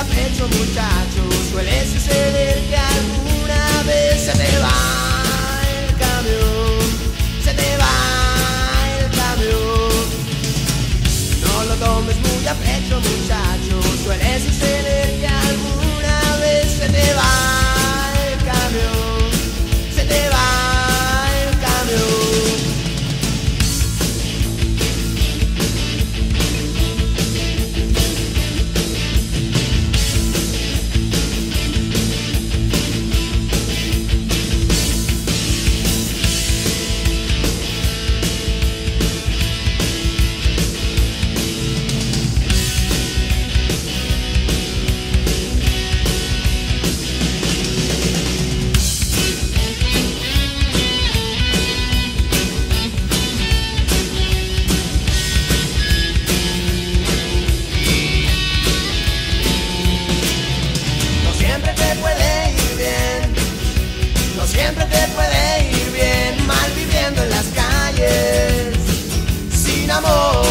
a pecho muchacho, suele suceder que alguna vez se te va el camión, se te va el camión. No lo tomes muy a pecho muchacho, suele suceder. siempre te puede ir bien mal viviendo en las calles, sin amor.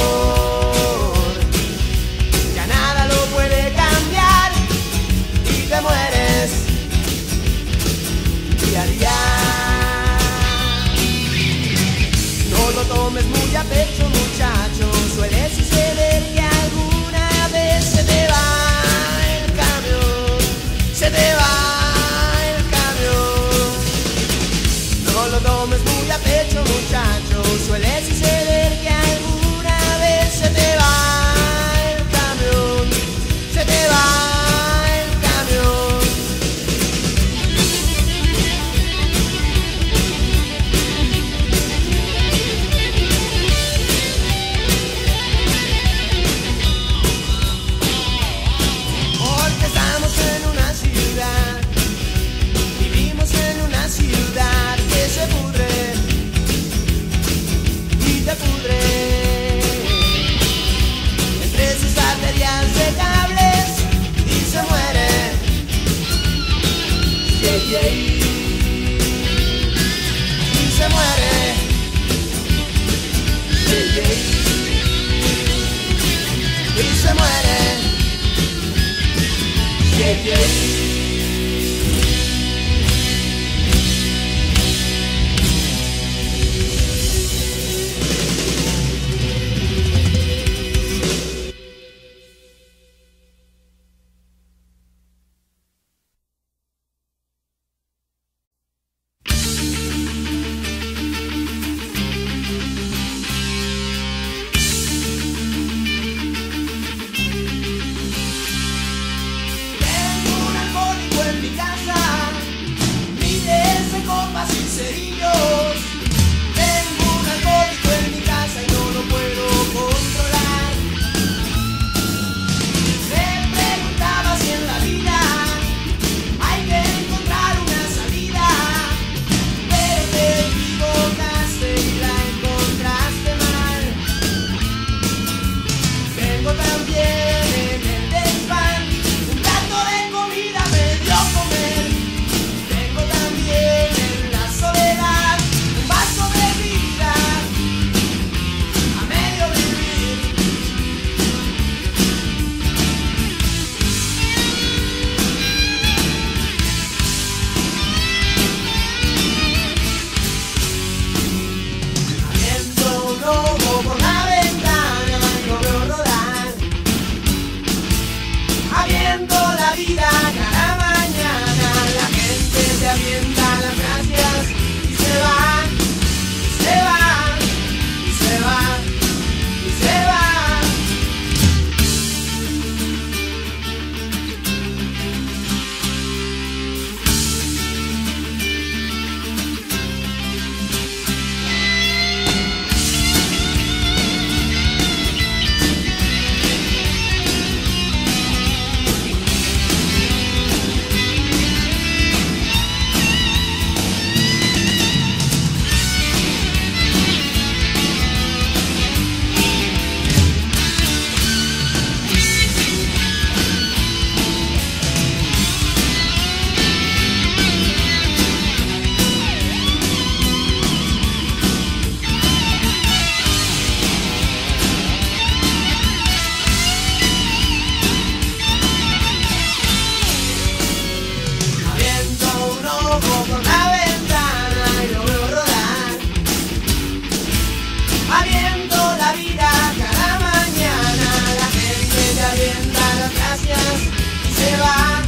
alive.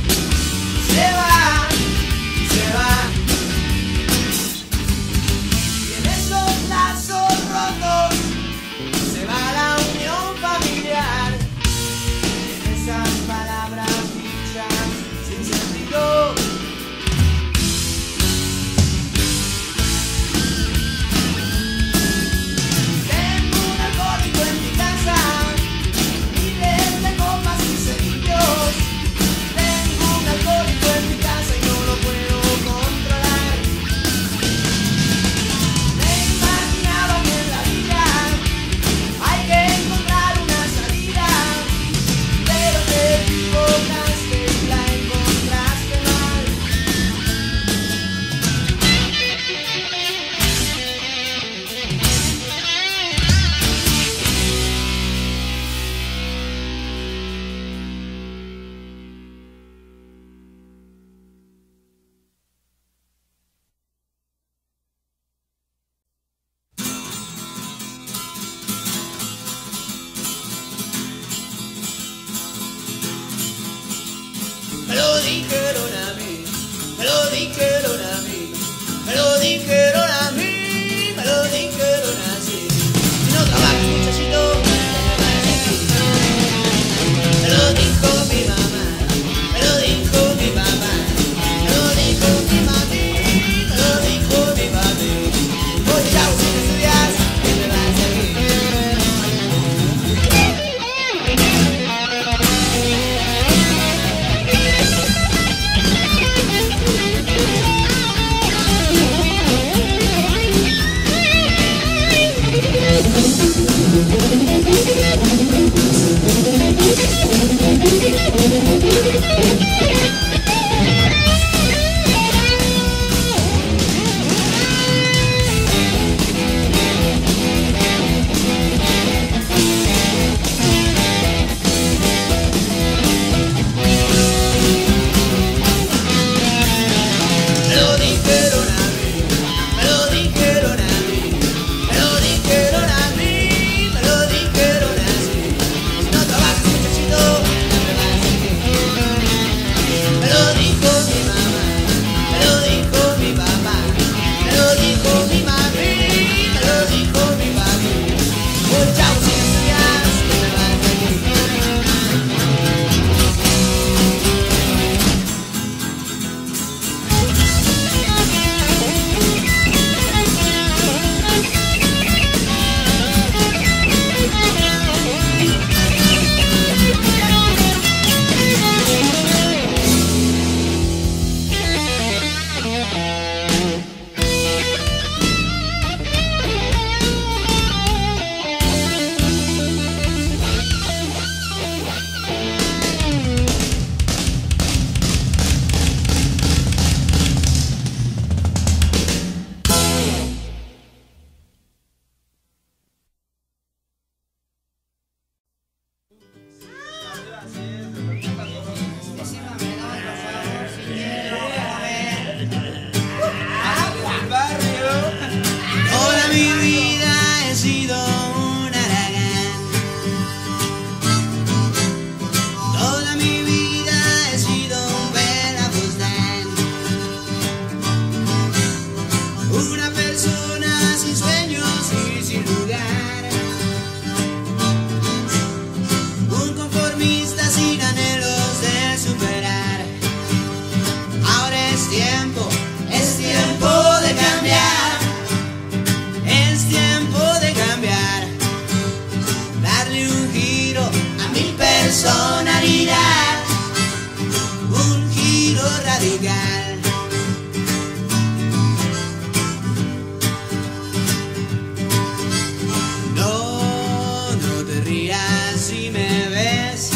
No, no te rías si me ves,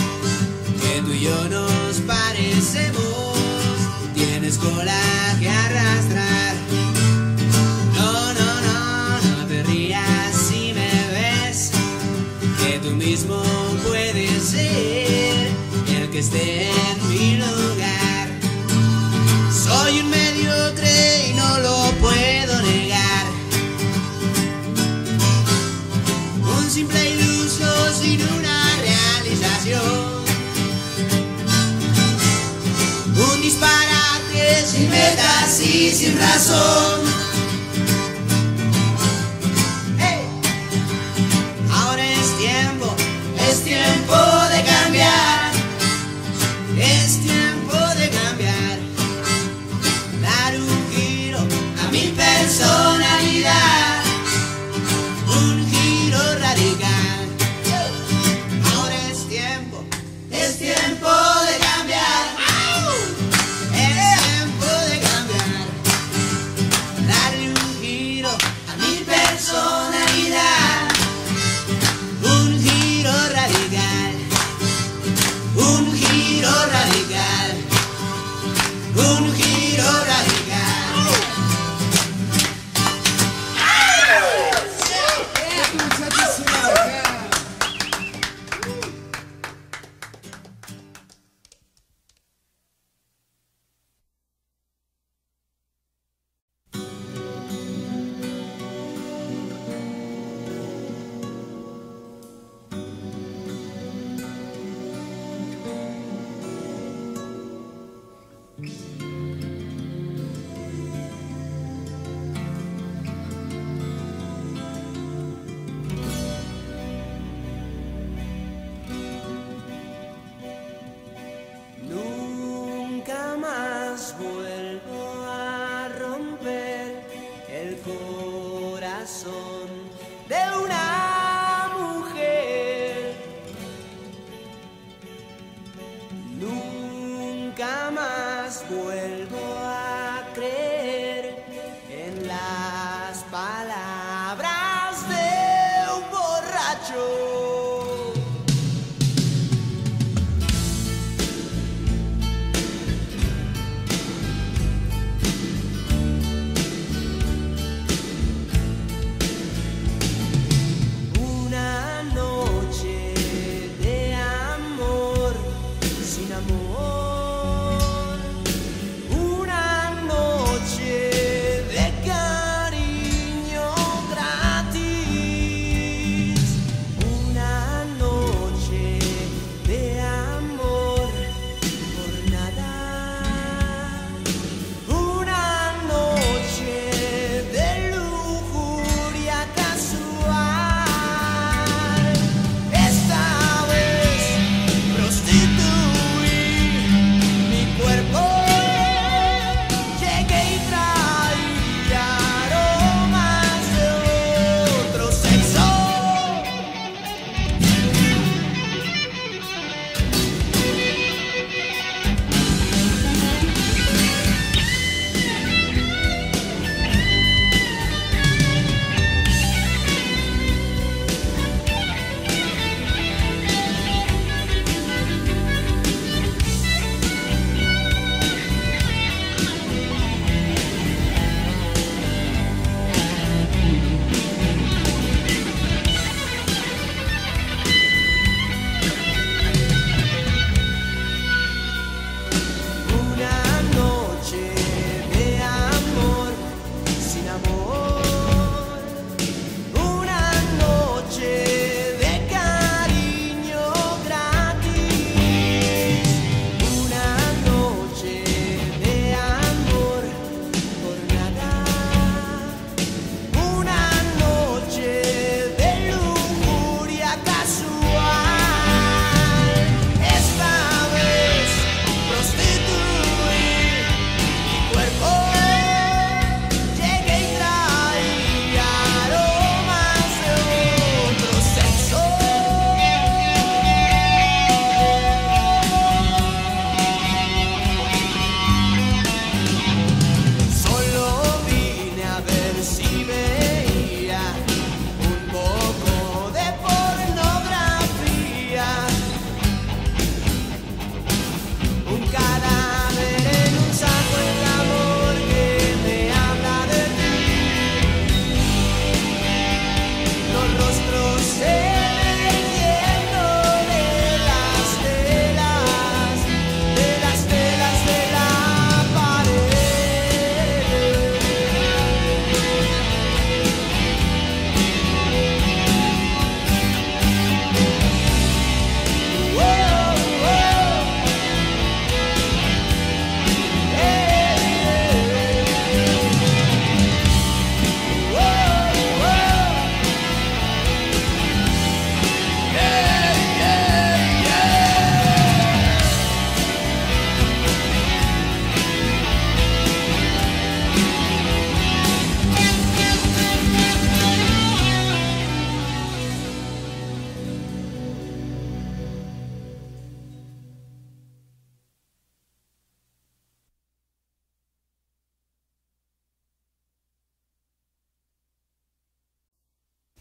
que tú y yo nos parecemos. Tienes cola que arrastrar. No, no, no, no te rías si me ves, que tú mismo puedes ser el que esté sin razón.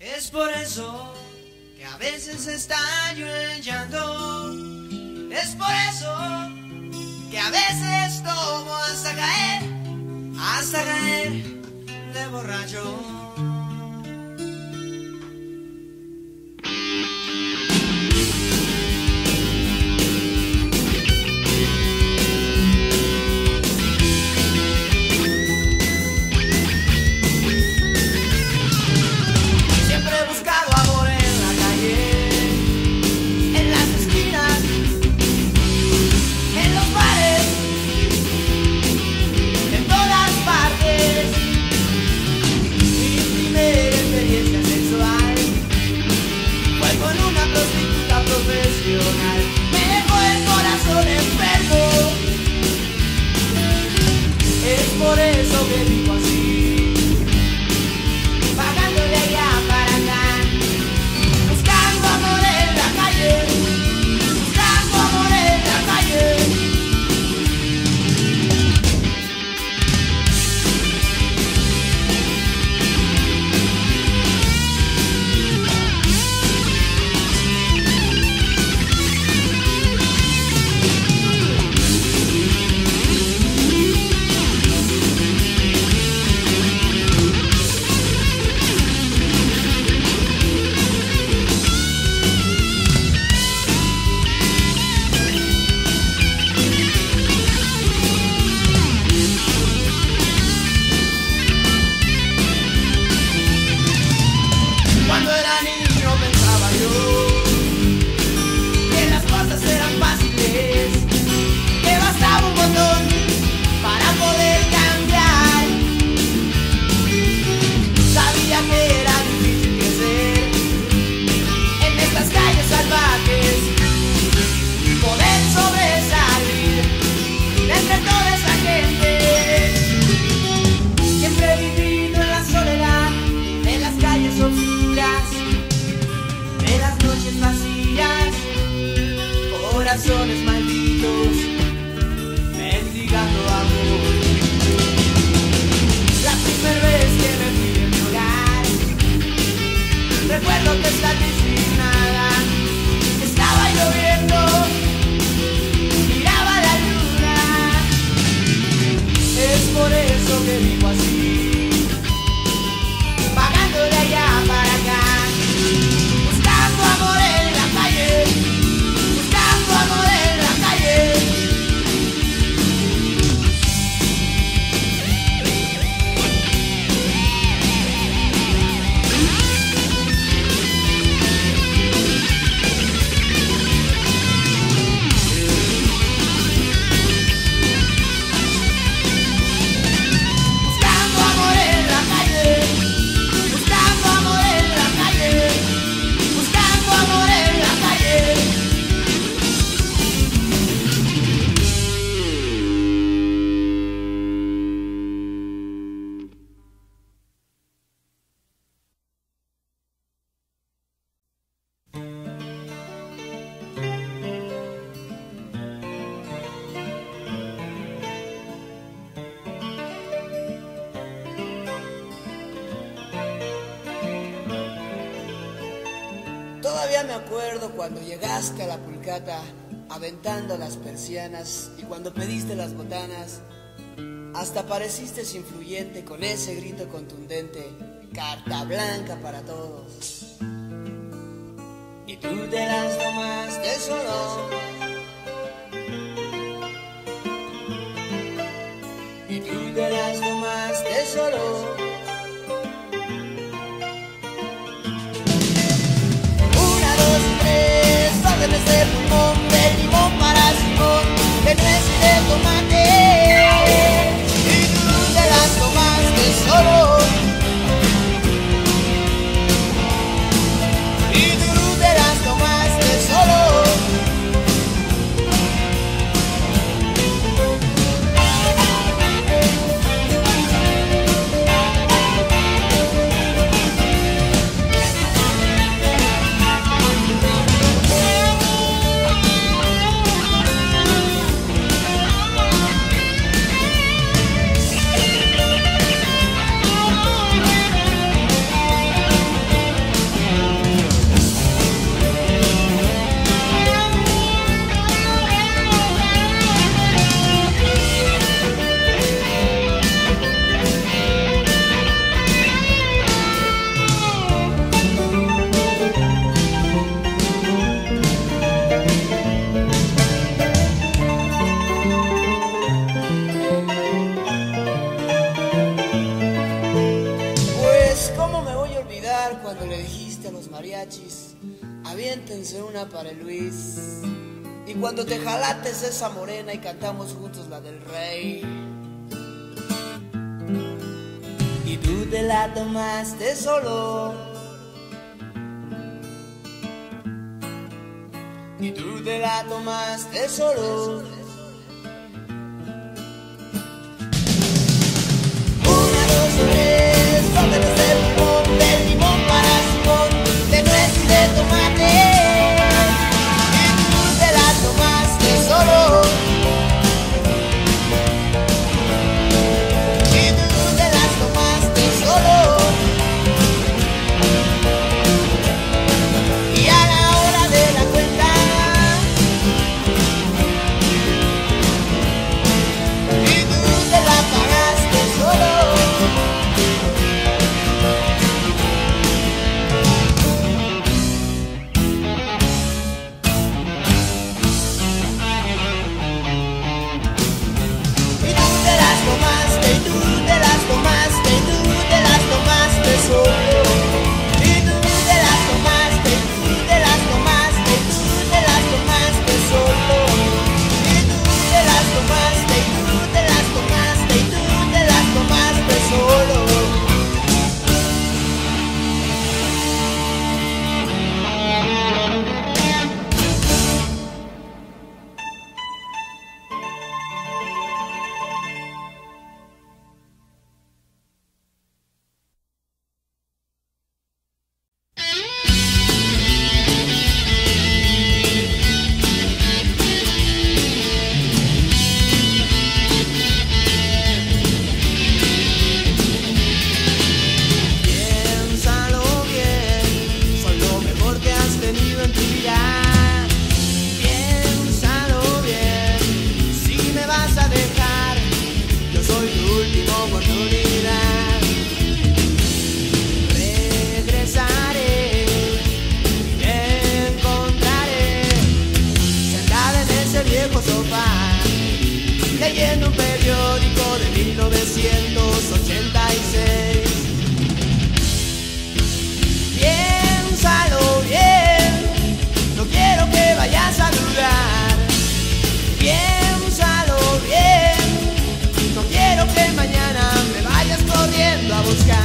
Es por eso que a veces estallo en llanto. Es por eso que a veces tomo hasta caer, hasta caer de borracho. Y cuando pediste las botanas, hasta pareciste influyente con ese grito contundente, carta blanca para todos. Y tú te las tomaste solo. Y tú te las tomaste solo. Tres, órdenes de pulmón, de limón para Simón, de tomate. Solo. Te jalates esa morena y cantamos juntos la del rey. Y tú te la tomaste solo. Y tú te la tomaste solo. Una, dos, tres, de limón, limón para Simón, de nuez y de tomate. ando a.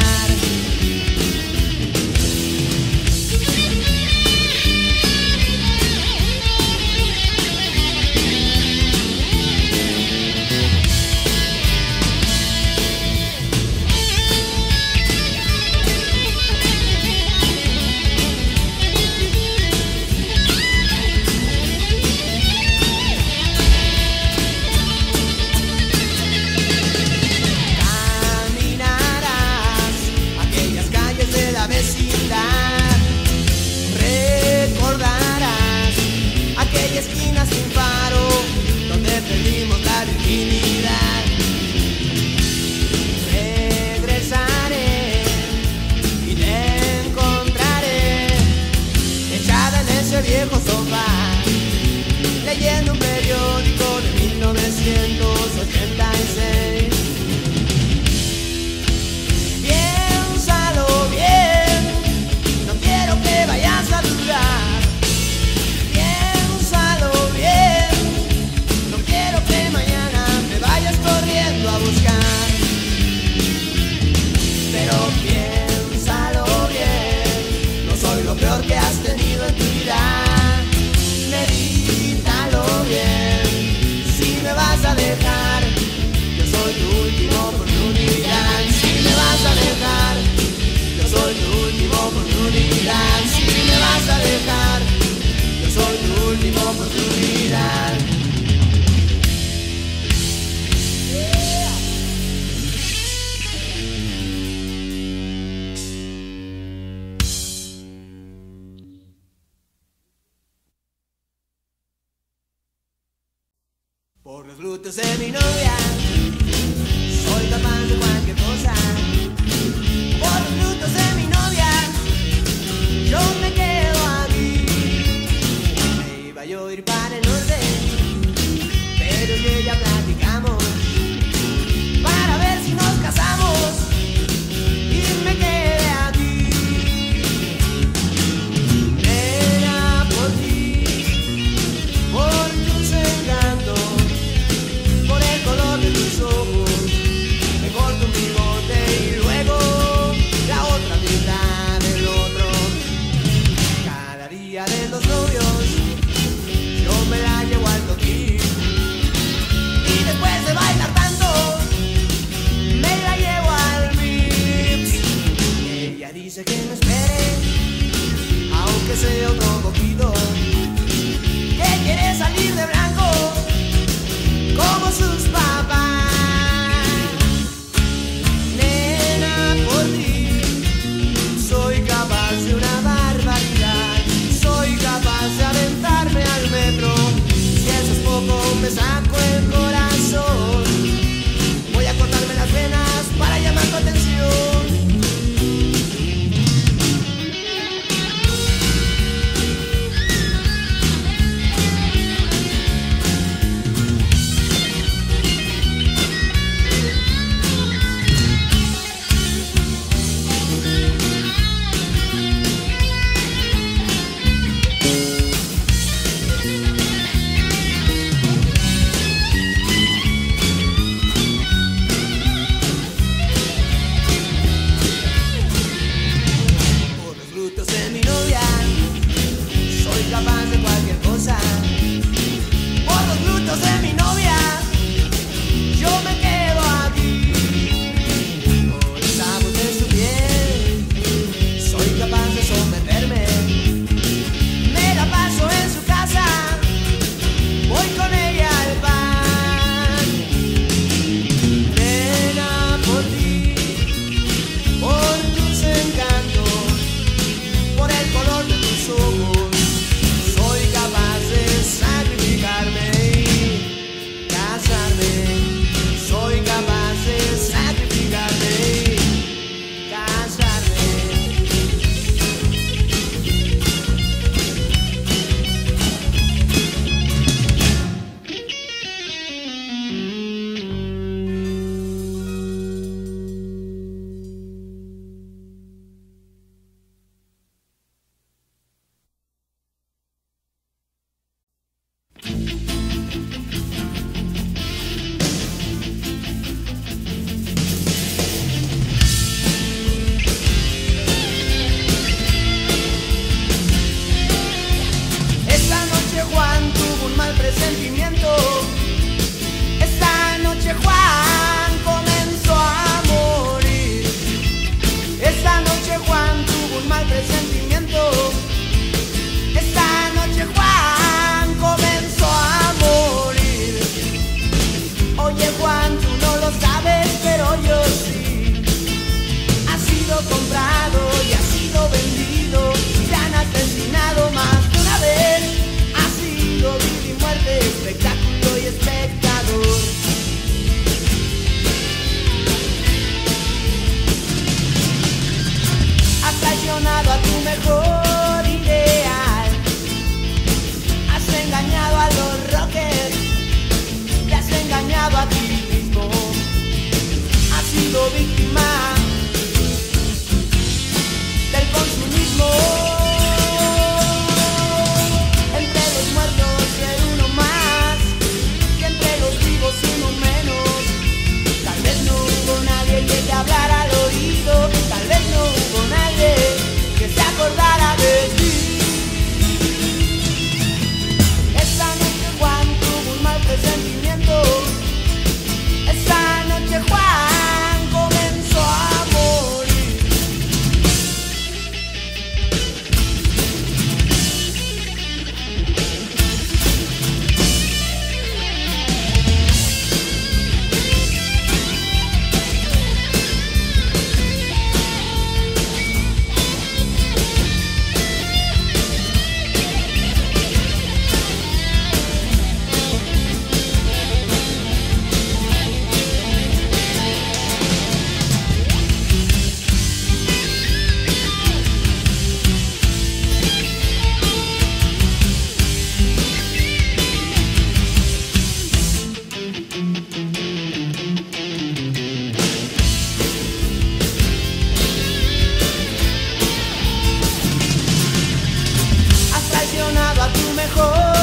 tu mejor.